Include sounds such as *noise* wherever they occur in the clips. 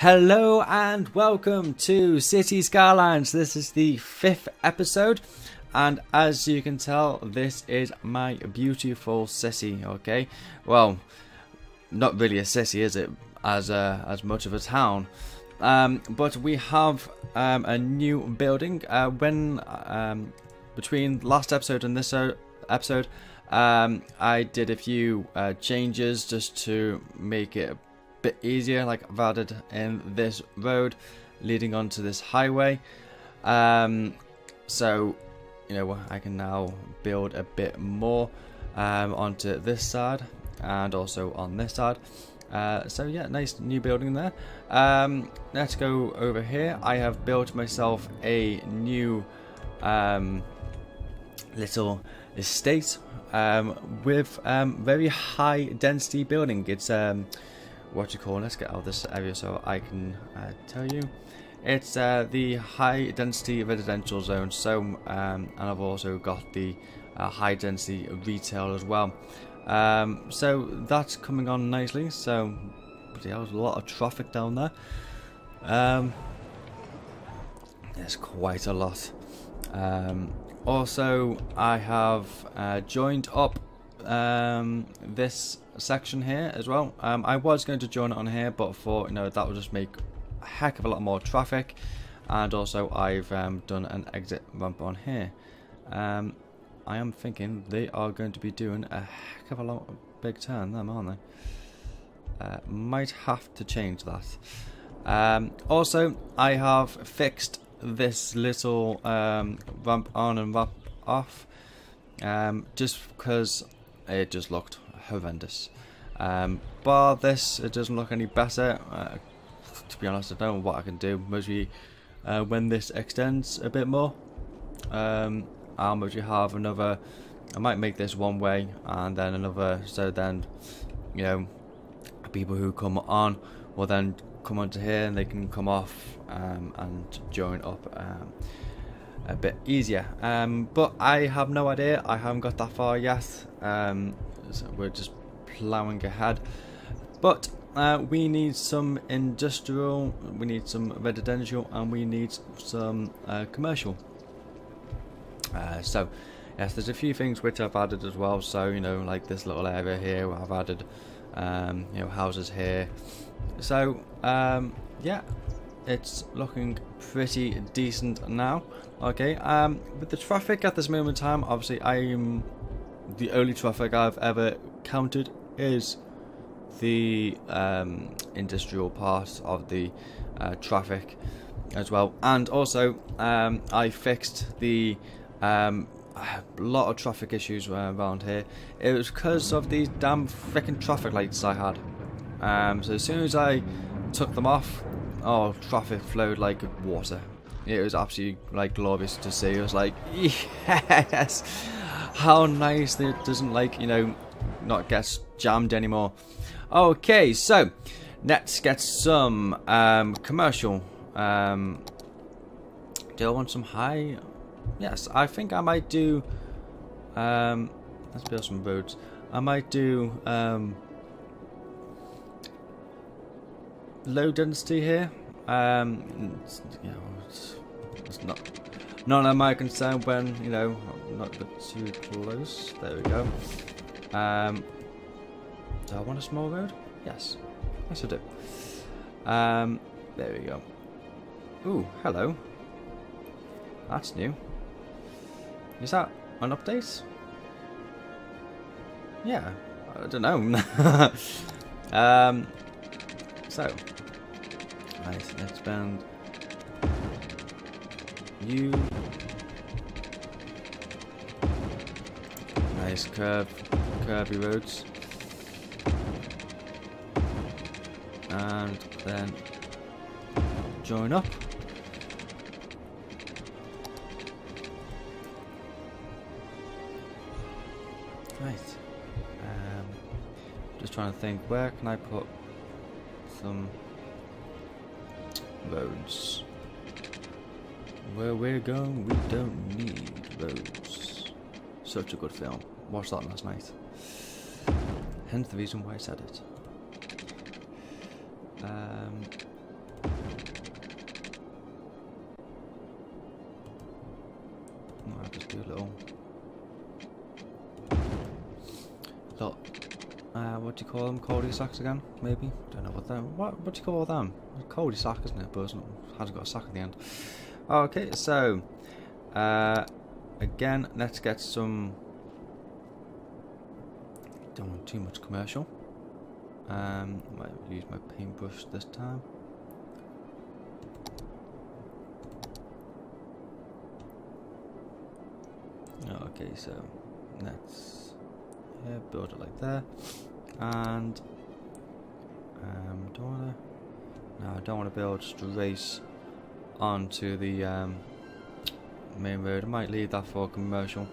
Hello and welcome to City Skylines. This is the fifth episode, and as you can tell, this is my beautiful city. Okay, well, not really a city, is it? As a, as much of a town, um, but we have um, a new building. Uh, when um, between last episode and this episode, um, I did a few uh, changes just to make it a bit easier like I've added in this road leading onto this highway. Um, so you know I can now build a bit more um, onto this side and also on this side. Uh, so yeah nice new building there. Um, let's go over here. I have built myself a new um, little estate um, with um, very high density building. It's um, what you call let's get out of this area so I can uh, tell you. It's uh, the high density residential zone so um, and I've also got the uh, high density retail as well. Um, so that's coming on nicely. So yeah, there's a lot of traffic down there. Um, there's quite a lot. Um, also I have uh, joined up um, this section here as well. Um, I was going to join it on here, but for you know that would just make a heck of a lot more traffic. And also, I've um, done an exit ramp on here. Um, I am thinking they are going to be doing a heck of a lot big turn, them aren't they? Uh, might have to change that. Um, also, I have fixed this little um, ramp on and ramp off, um, just because it just looked horrendous. Um, bar this, it doesn't look any better. Uh, to be honest, I don't know what I can do. Maybe uh, when this extends a bit more, um, I'll maybe have another. I might make this one way and then another. So then, you know, people who come on will then come onto here and they can come off um, and join up. Um, a bit easier um, but I have no idea I haven't got that far yet um, so we're just plowing ahead. But uh, we need some industrial, we need some residential, and we need some uh, commercial. Uh, so, yes, there's a few things which I've added as well. So, you know, like this little area here, I've added, um, you know, houses here. So, um, yeah, it's looking pretty decent now. Okay, um, with the traffic at this moment in time, obviously I'm the only traffic I've ever counted is the um, industrial part of the uh, traffic as well. And also, um, I fixed the um, lot of traffic issues around here. It was because of these damn freaking traffic lights I had. Um, so as soon as I took them off, oh, traffic flowed like water. It was absolutely like glorious to see. It was like, *laughs* yes, how nice that it doesn't like you know not get jammed anymore. Okay, so let's get some um, commercial. Um, do I want some high? Yes, I think I might do. Um, let's build some roads. I might do um, low density here. Um, it's, you know, it's, it's not none of my concern when you know not too close. There we go. Um, do I want a small road? Yes. Yes, I do. Um, there we go. Ooh, hello. That's new. Is that an update? Yeah, I don't know. *laughs* um, so, nice, let's bend you. Nice curve curvy roads. And then join up. Right. Um, just trying to think, where can I put them. roads. Where we're going, we don't need roads. Such a good film. Watched that last night. Hence the reason why I said it. Um, call them? Cul-de-sacs again? Maybe? Don't know what them. What what do you call them? Cul-de-sac, isn't it? But it's not, hasn't got a sack at the end. Okay, so uh, again, let's get some. Don't want too much commercial. Um, might use my paintbrush this time. Okay, so let's yeah, build it like that, and um, don't wanna. No, I don't want to build straight onto the um, main road. I might leave that for commercial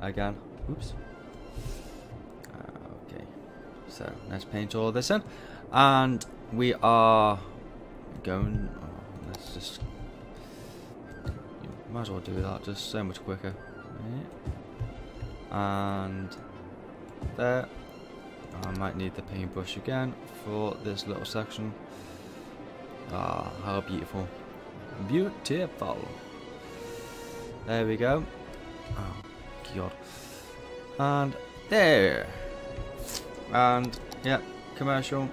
again. Oops. Uh, okay, so let's paint all this in, and we are going. Oh, let's just. Might as well do that. Just so much quicker. And there. I might need the paintbrush again for this little section. Ah, how beautiful. Beautiful. There we go. Oh, God. And there. And, yeah, commercial.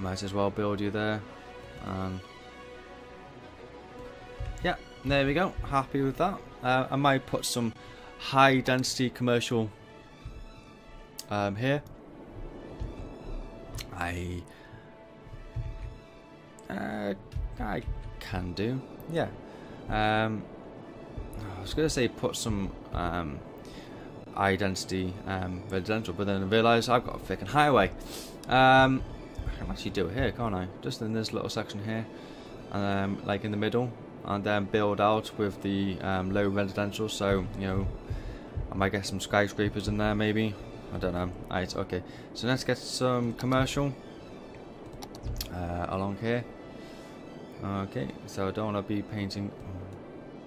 Might as well build you there. And, yeah, there we go. Happy with that. Uh, I might put some high density commercial um, here. I uh, I can do, yeah. Um, I was gonna say put some um, identity um, residential, but then I realised I've got a freaking highway. Um, I can actually do it here, can't I? Just in this little section here, um, like in the middle, and then build out with the um, low residential. So you know, I might get some skyscrapers in there, maybe. I don't know. Alright, okay. So let's get some commercial uh, along here. Okay, so I don't want to be painting.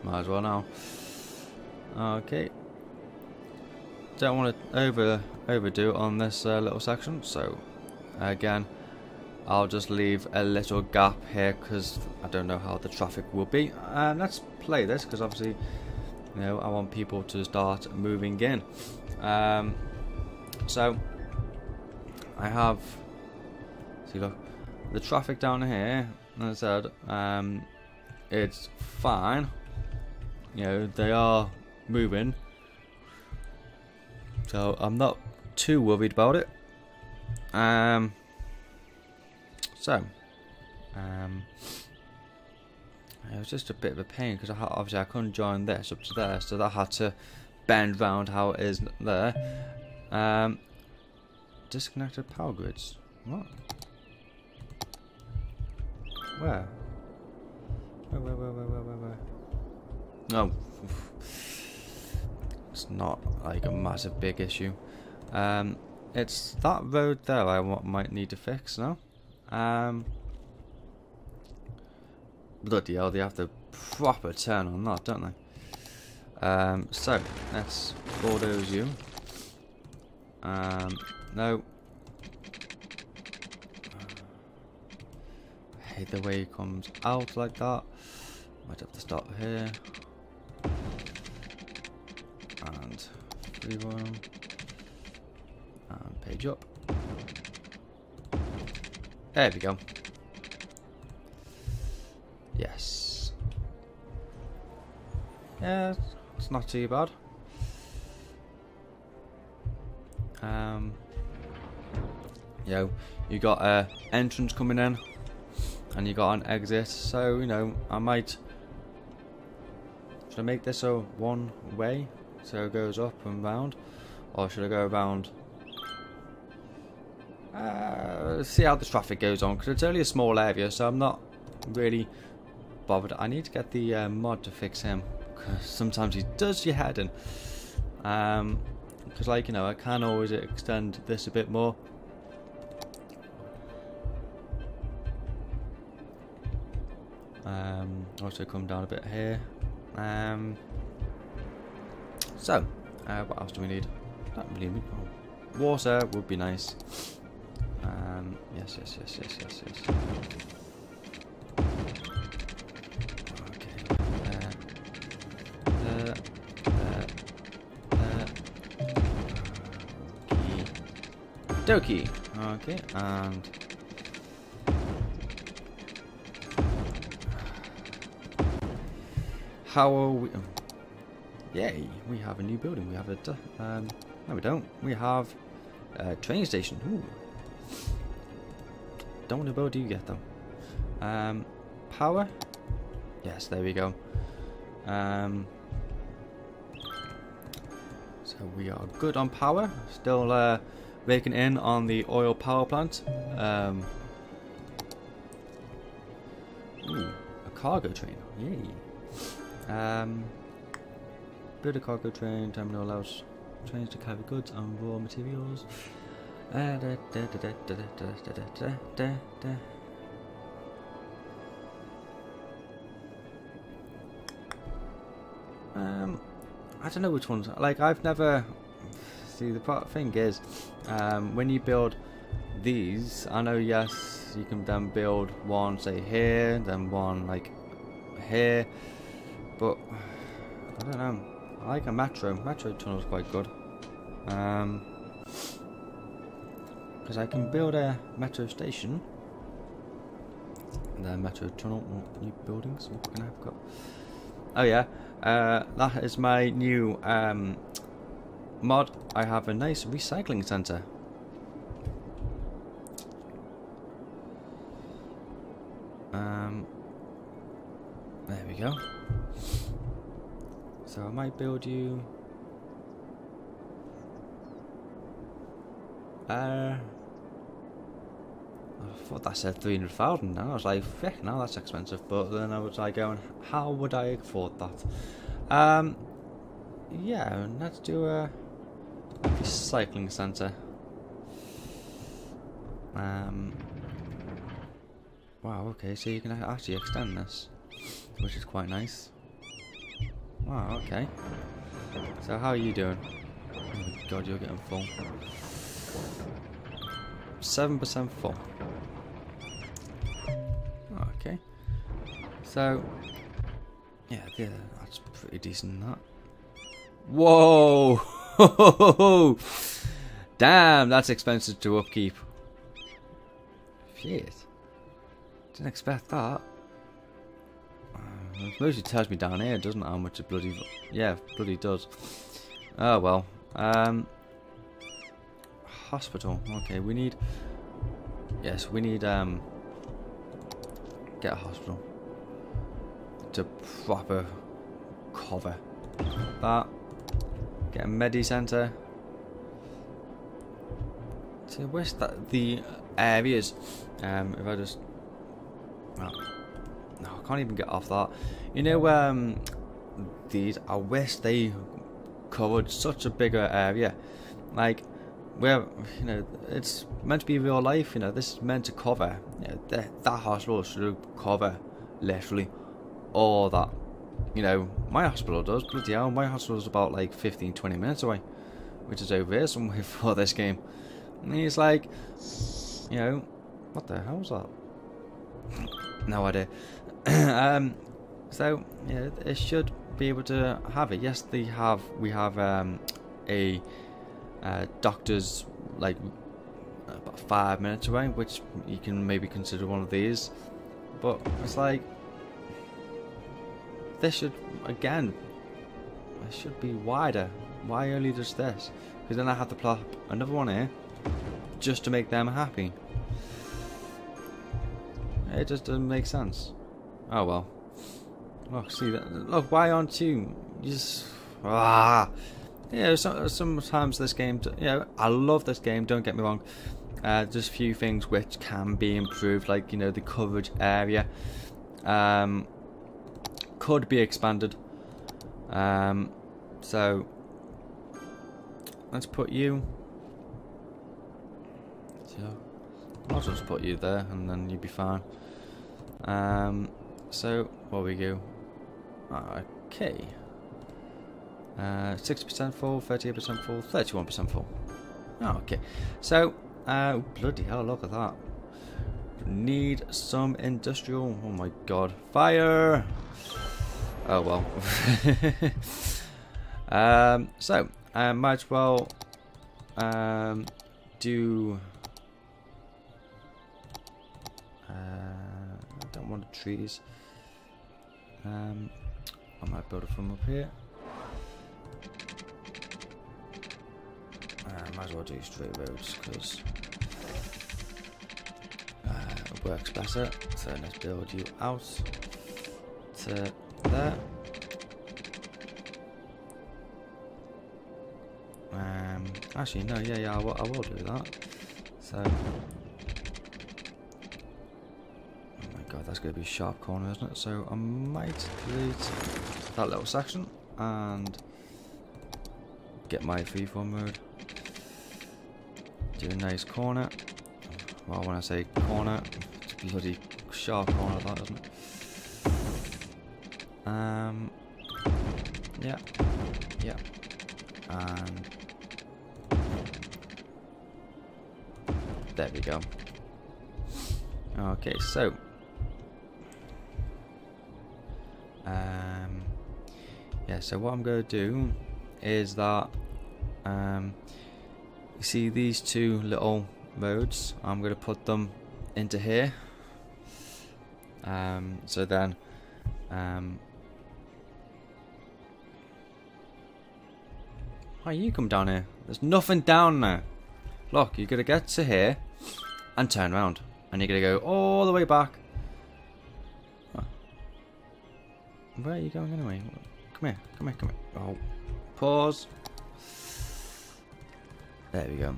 Might as well now. Okay. Don't want to over overdo on this uh, little section, so again, I'll just leave a little gap here because I don't know how the traffic will be. And let's play this because obviously, you know, I want people to start moving in. Um, so I have see look the traffic down here as I said um, it's fine. You know they are moving. So I'm not too worried about it. Um so um it was just a bit of a pain because obviously I couldn't join this up to there so that had to bend round how it is there um, disconnected power grids. What? Where? Where, where, where, where, where, where? No. *sighs* It's not like a massive big issue. Um, it's that road there I might need to fix now. Um, bloody hell, they have to proper turn on that, don't they? Um, so, let's bulldoze you. Um, no. I hate the way it comes out like that. Might have to start here. And rewind. And page up. There we go. Yes. Yeah, it's not too bad. Um, you know, you got a entrance coming in, and you got an exit. So you know, I might should I make this a one way so it goes up and round, or should I go around? Uh, see how the traffic goes on because it's only a small area, so I'm not really bothered. I need to get the uh, mod to fix him because sometimes he does your head in. Um, because like you know I can always extend this a bit more. Um, also come down a bit here. Um, so uh, what else do we need? Not really water would be nice. Um, yes, yes, yes, yes, yes, yes. Dokie. Okay, and how are we? oh. Yay! We have a new building. We have a. Um, no, we don't. We have a train station. Ooh. Don't to build you yet though. Um, power. Yes, there we go. Um, so we are good on power. Still uh, they can in on the oil power plant. Um, ooh, a cargo train. Yay. Um, build a cargo train terminal allows trains to carry goods and raw materials. Um, I don't know which ones. Like I've never See, the part thing is, um, when you build these, I know yes, you can then build one, say here, then one like here, but I don't know. I like a metro. Metro tunnel's quite good. Um, because I can build a metro station. And then metro tunnel, new buildings. What can I have got? Oh yeah, uh, that is my new um, mod. I have a nice recycling center. Um, there we go. So I might build you. Uh, I thought that said 300,000 now. I was like, frick, now that's expensive. But then I was like going, how would I afford that? Um, yeah, let's do a, a recycling centre. Um, wow, okay, so you can actually extend this, which is quite nice. Wow, okay. So how are you doing? Oh god, you're getting full. 7% full. Okay. So, yeah, yeah, that's pretty decent. That. Whoa! *laughs* *laughs* Damn, that's expensive to upkeep. Shit. Didn't expect that. Uh, it mostly tells me down here, doesn't it? How much it bloody. Yeah, bloody does. Oh well. Um. Hospital. Okay, we need. Yes, we need. Um. Get a hospital. To proper cover that. Get a medi center. So where's that? The areas. Um. If I just. Well, no, I can't even get off that. You know, um, these. I wish they covered such a bigger area. Like, where you know it's meant to be real life. You know, this is meant to cover. You know, that that hospital should cover literally all that. You know, my hospital does. Bloody hell, my hospital is about like 15, 20 minutes away, which is over here somewhere *laughs* for this game. And he's like, you know, what the hell was that? no idea. *coughs* um, so yeah, it should be able to have it. Yes, they have. We have um, a uh, doctor's like about five minutes away, which you can maybe consider one of these. But it's like this should again. It should be wider. Why only just this? Because then I have to plop another one here just to make them happy. It just doesn't make sense. Oh well. Look, see that. Look, why aren't you? you just ah. Yeah, so, sometimes this game. You know, I love this game. Don't get me wrong. Uh, just a few things which can be improved, like you know the coverage area. Um, could be expanded. Um, so let's put you. So I'll just put you there, and then you'll be fine. Um, so what we go? Okay. Uh, 60% full, 38% full, 31% full. Oh, okay. So Uh, bloody hell, look at that. Need some industrial. Oh my god. Fire! Oh well. *laughs* um, so, I might as well um, do. Uh, I don't want the trees. Um, I might build it from up here. Uh, might as well do straight roads because uh, it works better. So let's build you out to there. Um, actually, no, yeah, yeah, I will, I will do that. So, oh my god, that's going to be a sharp corner, isn't it? So I might delete that little section and get my freeform mode. Do a nice corner. Well, when I say corner, it's bloody sharp corner, that isn't it? Um, yeah, yeah, and there we go. Okay, so um, yeah, so what I'm going to do is that um, you see these two little roads. I'm going to put them into here. Um, so then um, Why you come down here? There's nothing down there. Look, you're gonna get to here and turn around. And you're gonna go all the way back. Where are you going anyway? Come here, come here, come here. Oh. Pause. There we go.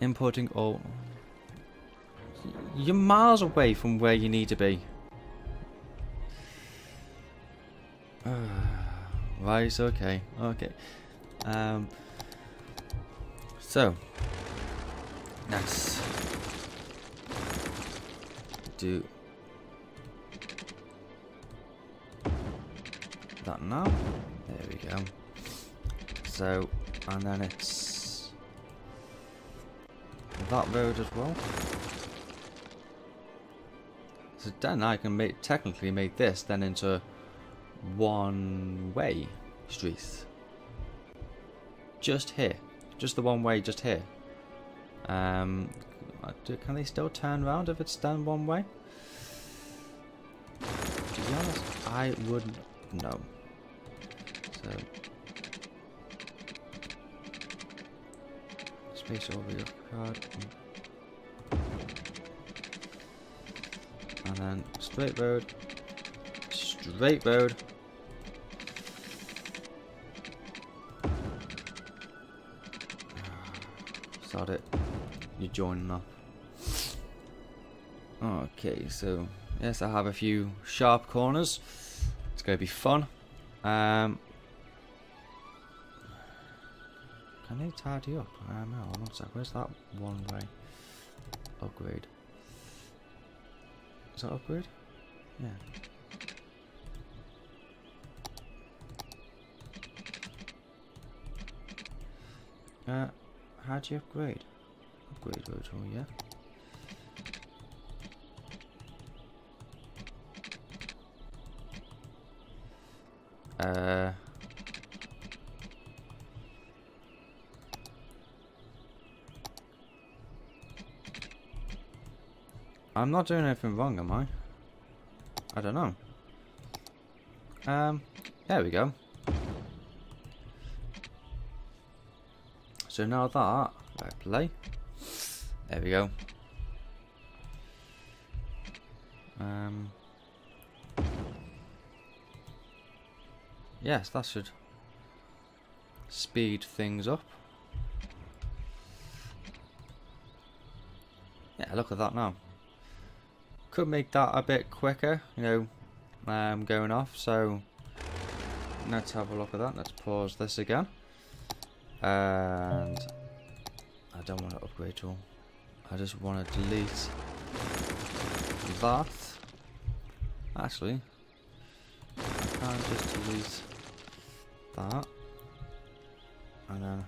Importing all. You're miles away from where you need to be. *sighs* Ah. Right, okay, okay. Um, so, let's do that now. There we go. So, and then it's that road as well. So then I can make technically make this then into one way streets. Just here. Just the one way, just here. Um, can they still turn around if it's done one way? To be honest, I wouldn't know. So, space over your card. And then straight road. Straight road. Start it. You're joining up. Okay, so yes, I have a few sharp corners. It's going to be fun. Um, can they tidy up? Um, no, one sec. Where's that one way? Upgrade. Is that upgrade? Yeah. Uh, how do you upgrade? Upgrade virtual, yeah. Uh, I'm not doing anything wrong, am I? I don't know. Um, there we go. So now that, right play. There we go. Um, yes, that should speed things up. Yeah, look at that now. Could make that a bit quicker, you know, um, going off. So let's have a look at that. Let's pause this again. And I don't want to upgrade all. I just want to delete that. Actually, I can just delete that. And then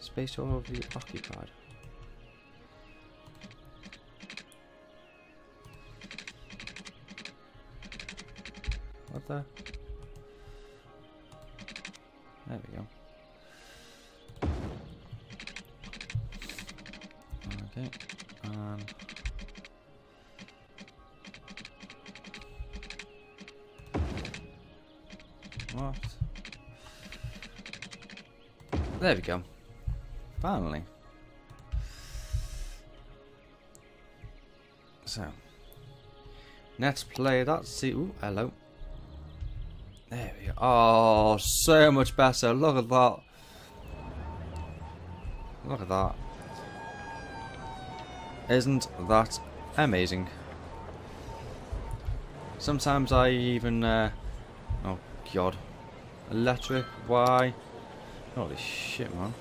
Space already occupied. What the? There we go. Okay. Um. What? There we go. Finally. So. Let's play that. See. Ooh, hello. Oh, so much better. Look at that. Look at that. Isn't that amazing? Sometimes I even... Uh, oh, God. Electric, why? Holy shit, man.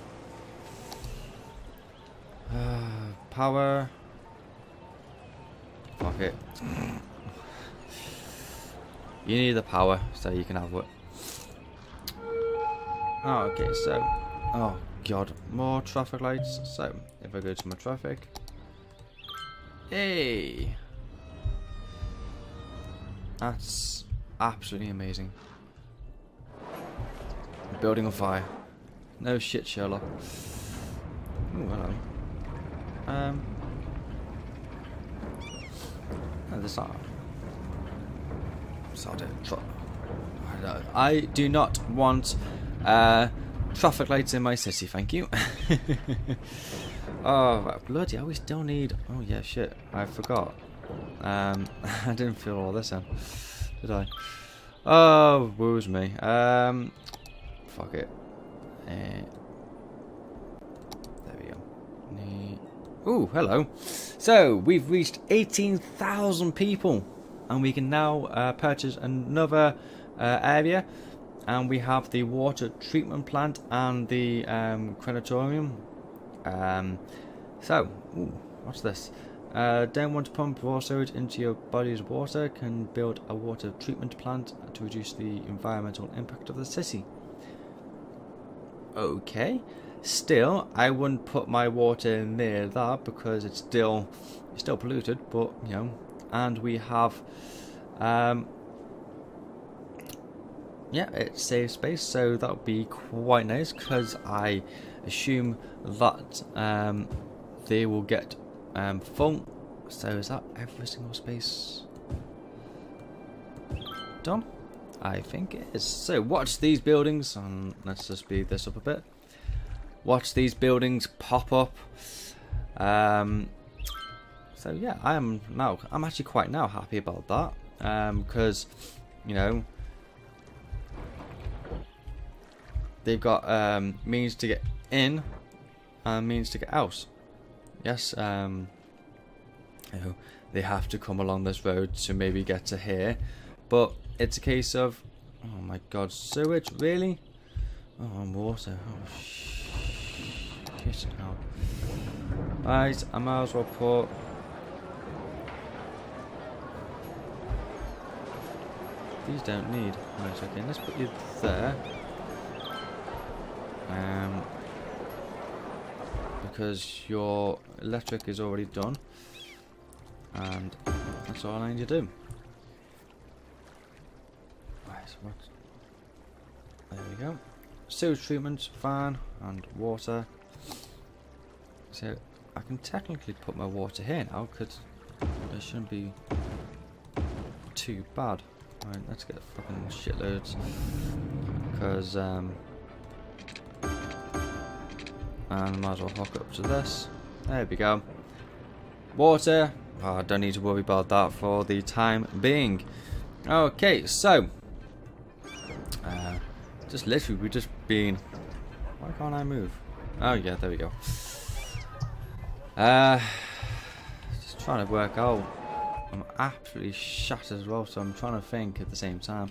Uh, *sighs* power. Fuck it. you need the power so you can have what. Oh, okay, so. Oh, God. More traffic lights. So, if I go to my traffic. Hey! That's absolutely amazing. Building on fire. No shit, Sherlock. Ooh, hello. Um. No, this not. Sod it. I do not want uh, traffic lights in my city, thank you. *laughs* oh, bloody, I always don't need... Oh, yeah, shit. I forgot. Um, *laughs* I didn't feel all this in, did I? Oh, woos me. Um, fuck it. Uh, there we go. Ooh, hello. So, we've reached 18,000 people. And we can now uh, purchase another uh, area. And we have the water treatment plant and the um, crematorium. Um, so, ooh, what's this? Uh, don't want to pump raw sewage into your body's water can build a water treatment plant to reduce the environmental impact of the city. Okay. Still, I wouldn't put my water near that because it's still it's still polluted, but you know, and we have um yeah, it saves space, so that would be quite nice because I assume that um, they will get um, full. So is that every single space done? I think it is. So watch these buildings, and let's just speed this up a bit. Watch these buildings pop up. Um, so yeah, I am now. I'm actually quite now happy about that because um, you know they've got um, means to get in and means to get out. Yes, um, you know, they have to come along this road to maybe get to here, but it's a case of, oh my god, sewage, really? Oh, and water, oh shit, I might as well put These don't need. Right, okay, let's put you there. Um, because your electric is already done. And that's all I need to do. There we go. Sewage treatment, fan, and water. So I can technically put my water here now because it shouldn't be too bad. Right, let's get fucking shitloads. Because, um... And might as well hook up to this. There we go. Water. Oh, I don't need to worry about that for the time being. Okay, so. Uh, just literally, we've just been... Why can't I move? Oh, yeah, there we go. Uh, just trying to work out I'm absolutely shattered as well, so I'm trying to think at the same time.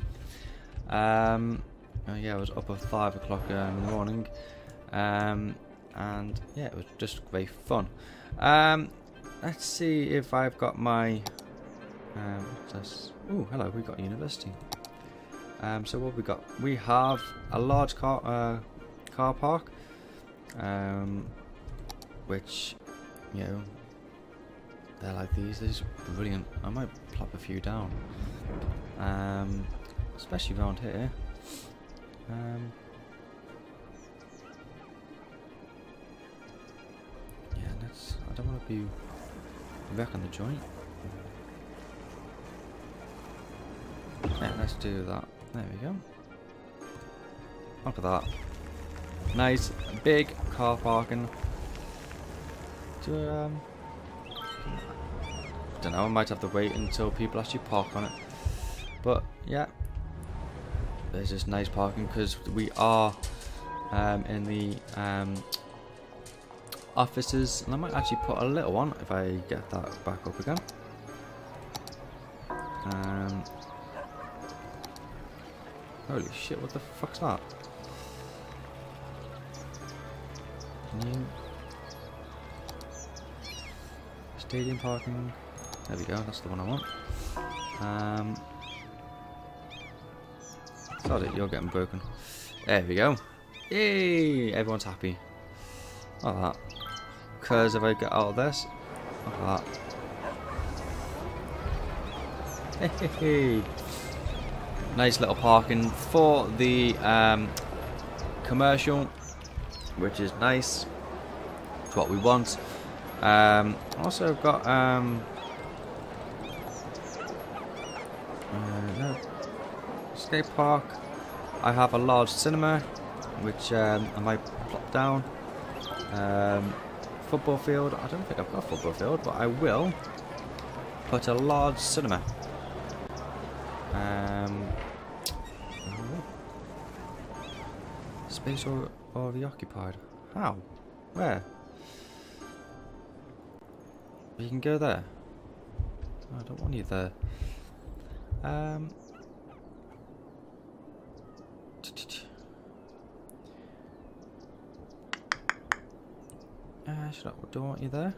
Um, oh yeah, I was up at 5 o'clock um, in the morning. Um, and yeah, it was just very fun. Um, let's see if I've got my... Um, oh, hello, We've got university. Um, so what we got? We have a large car uh, car park. Um, which, you know, they're like these. These brilliant. I might plop a few down. Um, especially around here. Um, I don't want to be back on the joint. Yeah, let's do that. There we go. Look at that. Nice big car parking. Do um. Don't know. I might have to wait until people actually park on it. But yeah, there's this nice parking because we are um, in the um, offices, and I might actually put a little one if I get that back up again. Um, holy shit! What the fuck's that? Stadium parking. There we go. That's the one I want. Um, sorry, you're getting broken. There we go. Yay! Everyone's happy. At that. Because if I get out of this, that. Nice little parking for the um, commercial which is nice. It's what we want. Um, also got um, uh, skate park. I have a large cinema, which um, I might plop down. Um, football field. I don't think I've got a football field, but I will put a large cinema. Um, space or already occupied. How? Where? You can go there. I don't want you there. Um. Uh, should I, do I want you there?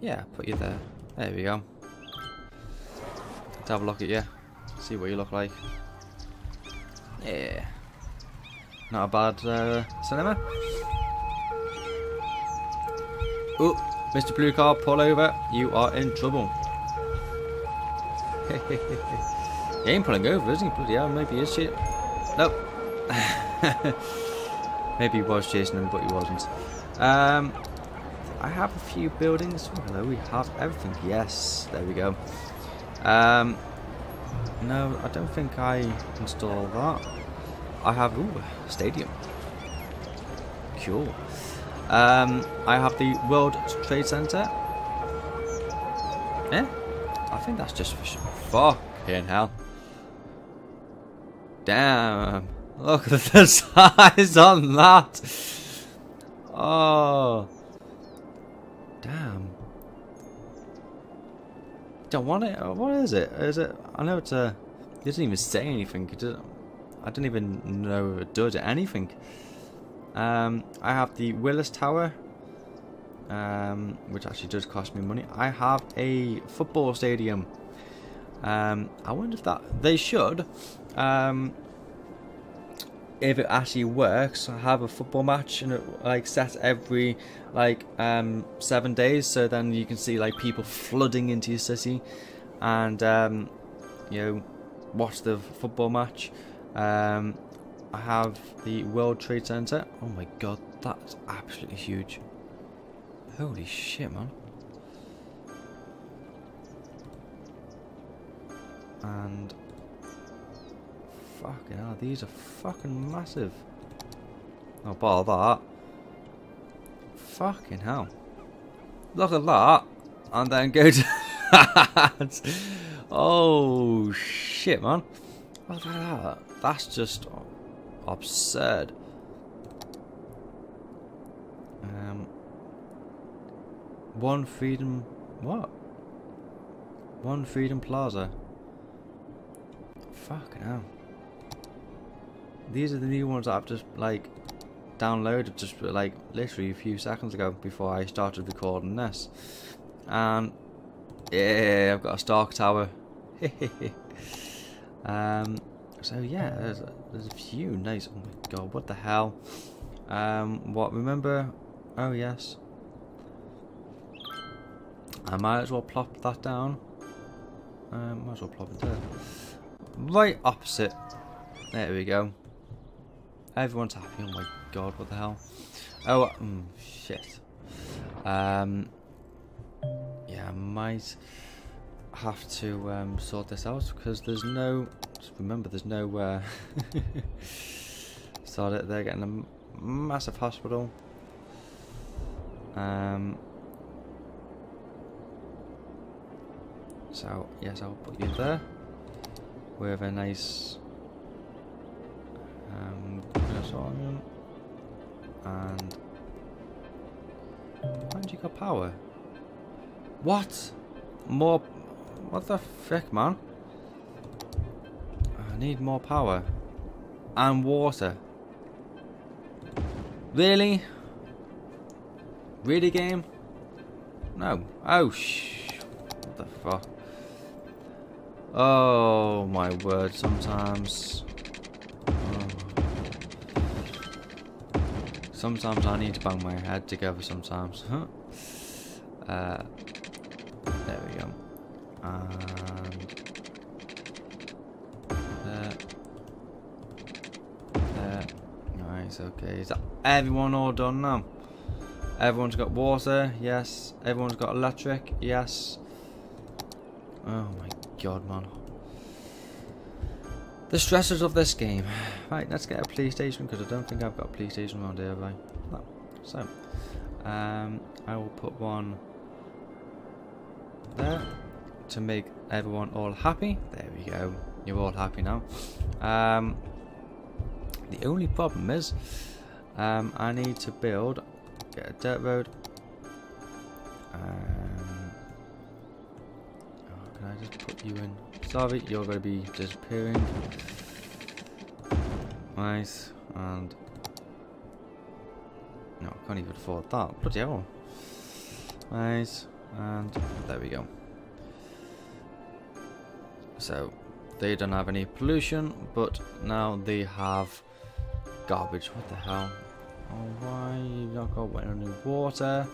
Yeah, put you there. There we go. Let's have a look at you. See what you look like. Yeah. Not a bad uh, cinema. Oh, Mr. Blue Car, pull over. You are in trouble. *laughs* he ain't pulling over, is he? Bloody hell, maybe is shit. Nope. *laughs* maybe he was chasing but he wasn't. Um, I have a few buildings. Oh, hello, we have everything. Yes, there we go. Um, no, I don't think I installed that. I have ooh, stadium. Cool. Um, I have the World Trade Center. Yeah, I think that's just for sure. Fucking hell. Damn. Look at the *laughs* size on that. Oh. Damn. Don't want it. What is it? Is it? I know it's a. It doesn't even say anything. It doesn't. I don't even know it does anything. Um, I have the Willis Tower, um, which actually does cost me money. I have a football stadium. Um, I wonder if that they should, um, if it actually works, I have a football match and it, like set every like um, seven days, so then you can see like people flooding into your city, and um, you know watch the football match. Um, I have the World Trade Center. Oh my god, that's absolutely huge. Holy shit, man. And fucking hell, these are fucking massive. Oh, bar that. Fucking hell. Look at that. And then go to oh shit, man. Look at that. That's just absurd. Um, one Freedom... What? One Freedom Plaza. Fucking hell. These are the new ones that I've just, like, downloaded just, like, literally a few seconds ago before I started recording this. And, yeah, I've got a Stark Tower. *laughs* um, so yeah, there's a, there's a few nice. Oh my god, what the hell? Um, what, remember? Oh, yes. I might as well plop that down. Um, might as well plop it there. Right opposite. There we go. Everyone's happy. Oh my god, what the hell? Oh, mm, shit. Um, yeah, I might have to um, sort this out because there's no. Remember, there's no. Uh, *laughs* it. They're getting a massive hospital. Um. So yes, I'll put you there with a nice um, and and you got power. What? More? What the frick, man? I need more power and water. Really? Really, game? No. Oh, shh. What the fuck? Oh, my word, sometimes. Sometimes I need to bang my head together sometimes. Huh? Uh, there we go. And there. There. Nice, okay. Is that everyone all done now? Everyone's got water, yes. Everyone's got electric, yes. Oh my god, man. The stresses of this game. Right, let's get a police station because I don't think I've got a police station around here, right? No. So, um, I will put one there to make everyone all happy. There we go. You're all happy now. Um, the only problem is, um, I need to build, get a dirt road. Um, oh, can I just put you in? Sorry, you're going to be disappearing. Nice, and no, I can't even afford that. Bloody hell. Nice, and there we go. So, they don't have any pollution, but now they have garbage. What the hell? Oh, why you not got any water?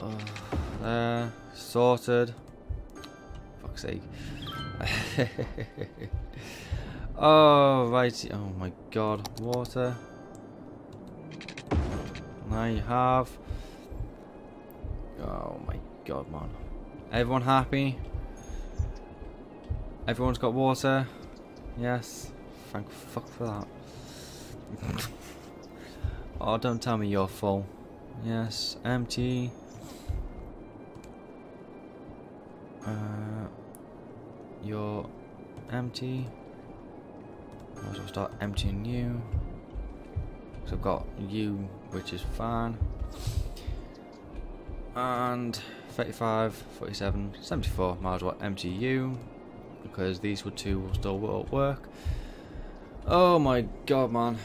Oh, there, sorted. Fuck's sake. *laughs* oh, right. Oh my god, water. You have. Oh my god, man. Everyone happy? Everyone's got water? Yes. Thank fuck for that. *laughs* oh, don't tell me you're full. Yes, empty. Uh, you're empty. Well start emptying you. So I've got you, which is fine. And 35, 47, 74, might as well empty you because these were two will still work. Oh my god, man.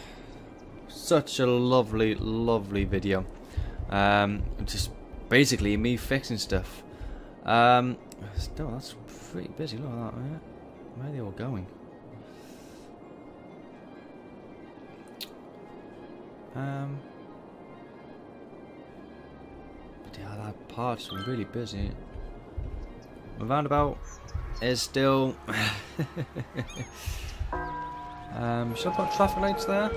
Such a lovely, lovely video. Um, just basically me fixing stuff. Um, still, that's pretty busy. Look at that, man. Where are they all going? Um, but yeah, that part's really busy. The roundabout is still. *laughs* um, I put traffic lights there,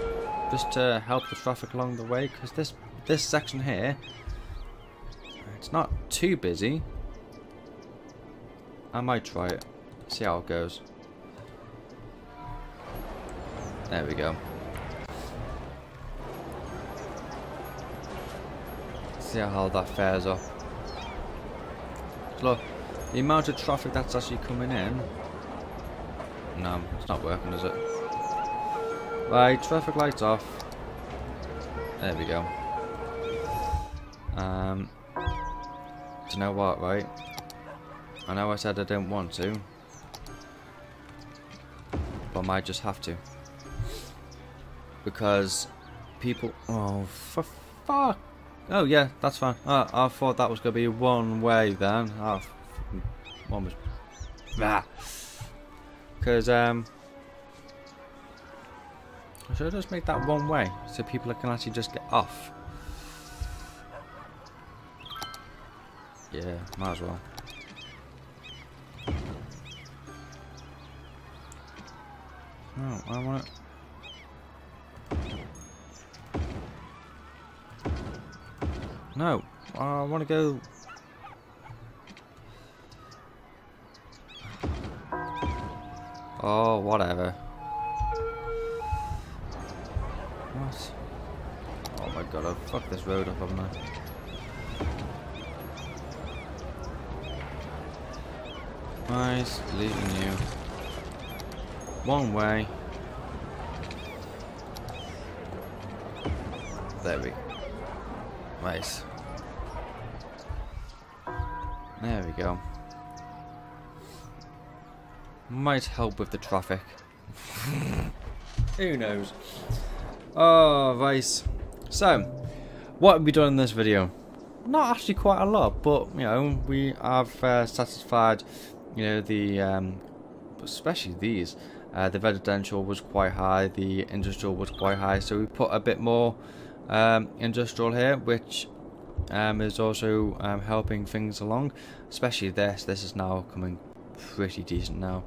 just to help the traffic along the way? Because this this section here, it's not too busy. I might try it, see how it goes. There we go. See how that fares off. Look, the amount of traffic that's actually coming in. No, it's not working, is it? Right, traffic lights off. There we go. Um, do you know what, right? I know I said I don't want to. But I might just have to. Because people... Oh, for fuck Oh yeah, that's fine. Uh, I thought that was going to be one way then. Oh, one was... Ah. Because, um... I should I just make that one way so people can actually just get off? Yeah, might as well. Oh, no, I want it. No, I want to go. Oh, whatever. What? Oh my god, I've fucked this road up, haven't I? Nice, leaving you. One way. There we go. Nice. There we go. Might help with the traffic. *laughs* Who knows? Oh, Vice. So, what have we done in this video? Not actually quite a lot, but, you know, we have uh, satisfied, you know, the, um, especially these. Uh, the residential was quite high, the industrial was quite high, so we put a bit more um, industrial here, which um, is also um, helping things along. Especially this, this is now coming pretty decent now.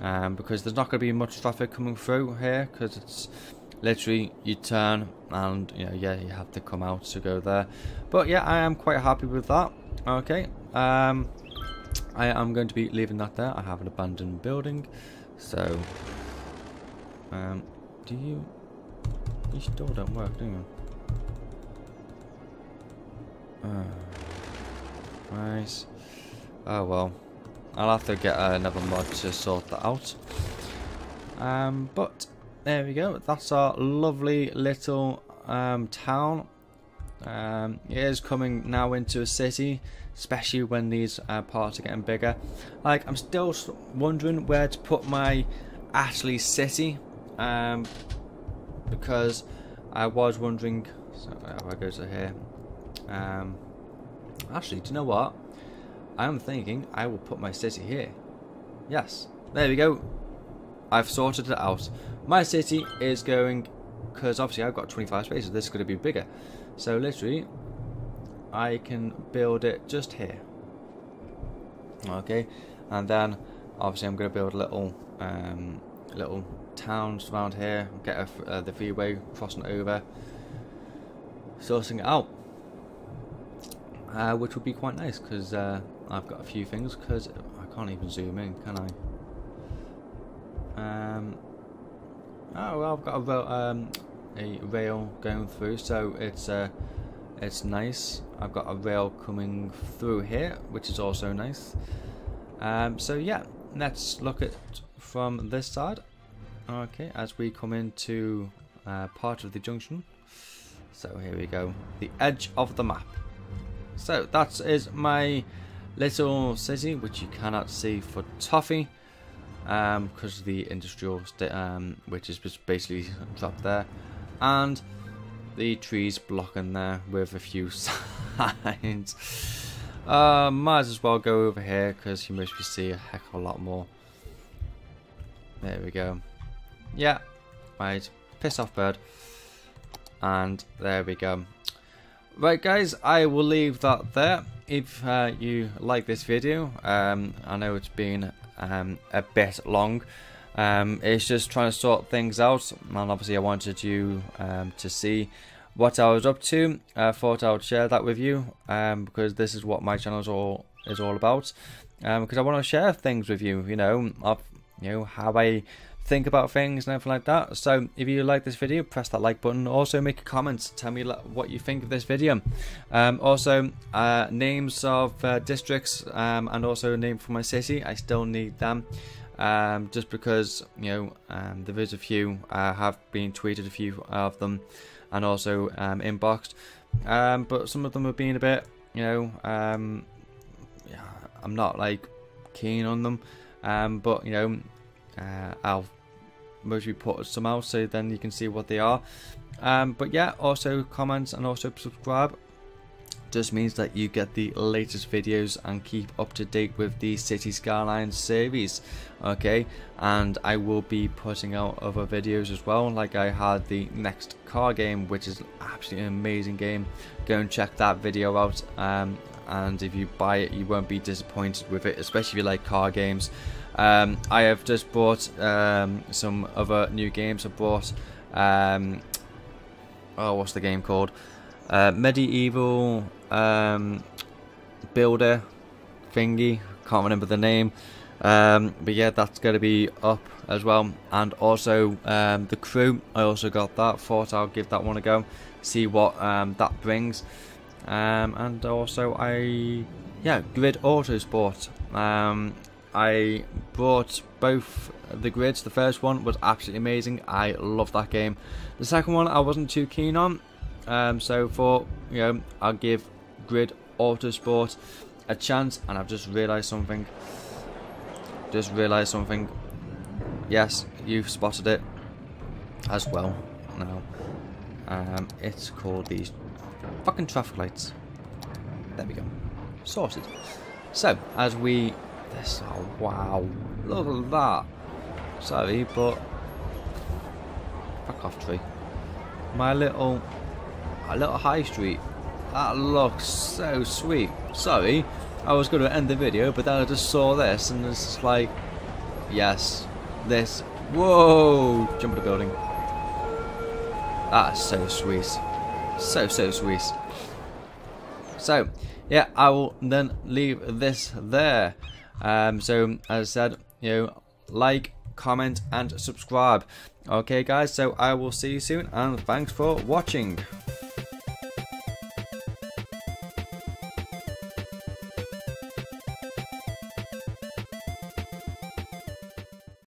Um, because there's not going to be much traffic coming through here, because it's literally you turn and you know yeah you have to come out to go there. But yeah, I am quite happy with that. Okay, um, I am going to be leaving that there. I have an abandoned building. So, um, do you? You still don't work, do you? Uh, nice. Oh well, I'll have to get another mod to sort that out. Um, but there we go. That's our lovely little um, town. Um, it is coming now into a city, especially when these uh, parts are getting bigger. Like, I'm still wondering where to put my Ashley City, um, because I was wondering. So if I go to here, um, actually, do you know what? I am thinking I will put my city here. Yes, there we go. I've sorted it out. My city is going because obviously I've got 25 spaces. This is going to be bigger. So literally, I can build it just here. Okay, and then obviously I'm going to build little um, little towns around here. Get a, uh, the freeway crossing over, sourcing it out, uh, which would be quite nice because uh, I've got a few things. Because I can't even zoom in, can I? Um, oh well, I've got a um, a rail going through, so it's uh, it's nice. I've got a rail coming through here, which is also nice. Um, so yeah, let's look at from this side. Okay, as we come into uh, part of the junction. So here we go, the edge of the map. So that is my little city, which you cannot see for Toffee because um, the industrial, um, which is just basically *laughs* dropped there and the trees blocking there with a few *laughs* signs. Uh, might as well go over here because you must be see a heck of a lot more. There we go. Yeah, right. Piss off, bird. And there we go. Right, guys, I will leave that there. If uh, you like this video, um, I know it's been um, a bit long. Um, it's just trying to sort things out, and obviously I wanted you um, to see what I was up to. I thought I would share that with you um, because this is what my channel is all is all about. Because um, I want to share things with you, you know, of you know how I think about things and everything like that. So if you like this video, press that like button. Also make a comment. Tell me what you think of this video. Um, also uh, names of uh, districts um, and also name for my city. I still need them um, just because you know um, there is a few I have been tweeted a few of them and also um, inboxed. Um, but some of them have been a bit you know um, yeah, I'm not like keen on them. Um, but you know uh, I'll mostly put some out so then you can see what they are. But yeah also comment and also subscribe just means that you get the latest videos and keep up to date with the City Skylines series okay? And I will be putting out other videos as well like I had the next car game which is absolutely an amazing game. Go and check that video out um, and if you buy it you won't be disappointed with it especially if you like car games. Um, I have just bought um, some other new games. I bought um, oh what's the game called? Uh, medieval um, builder thingy. Can't remember the name. Um, but yeah, that's going to be up as well. And also um, the crew, I also got that. Thought I'll give that one a go, see what um, that brings. Um, and also I, yeah, Grid Autosport. Um, I bought both the grids. The first one was absolutely amazing. I love that game. The second one I wasn't too keen on. Um, so for you know, I'll give Grid Autosport a chance, and I've just realised something. Just realised something. Yes, you've spotted it as well. Now, um, it's called these fucking traffic lights. There we go. Sorted. So, as we... This, oh wow. Look at that. Sorry, but... Fuck off, tree. My little a little high street. That looks so sweet. Sorry, I was going to end the video, but then I just saw this, and it's just like, yes, this. Whoa! Jump the building. That's so sweet. So, so sweet. So, yeah, I will then leave this there. Um, so, as I said, you know, like, comment, and subscribe. Okay, guys, so I will see you soon, and thanks for watching.